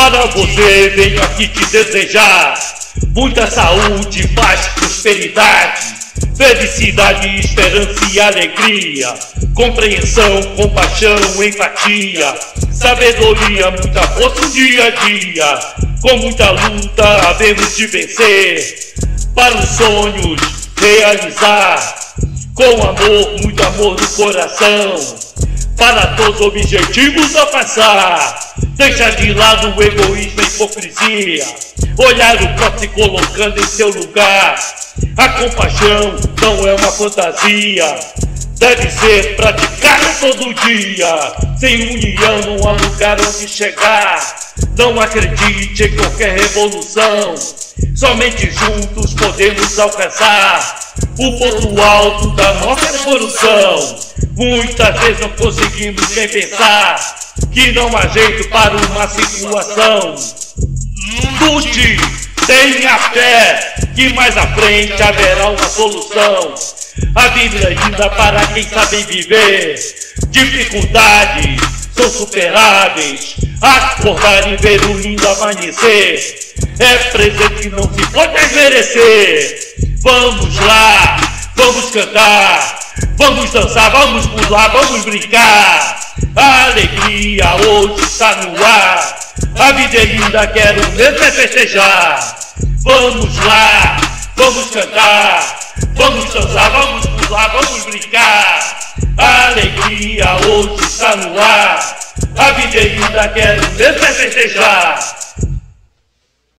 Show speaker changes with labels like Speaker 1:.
Speaker 1: Para você venho aqui te desejar muita saúde, paz, prosperidade, felicidade, esperança e alegria, compreensão, compaixão, empatia, sabedoria, muita força no dia a dia. Com muita luta havemos de vencer para os sonhos realizar. Com amor, muito amor no coração, para todos os objetivos alcançar. Deixa de lado o egoísmo e hipocrisia. Olhar o próximo colocando em seu lugar. A compaixão não é uma fantasia. Deve ser praticada todo dia. Sem união não há lugar onde chegar. Não acredite em qualquer revolução. Somente juntos podemos alcançar o ponto alto da nossa evolução. Muitas vezes não conseguimos nem pensar que não há jeito para uma situação. Lute, tenha fé, que mais à frente haverá uma solução. A vida ainda para quem sabe viver. Dificuldades são superáveis. Acordar e ver o lindo amanhecer. É presente que não se pode desmerecer. Vamos lá, vamos cantar, vamos dançar, vamos pular, vamos brincar. A alegria hoje está no ar. A vida é linda, quero mesmo é festejar. Vamos lá, vamos cantar, vamos dançar, vamos pular, vamos brincar. A alegria hoje está no ar. A vida é linda, quero mesmo é festejar.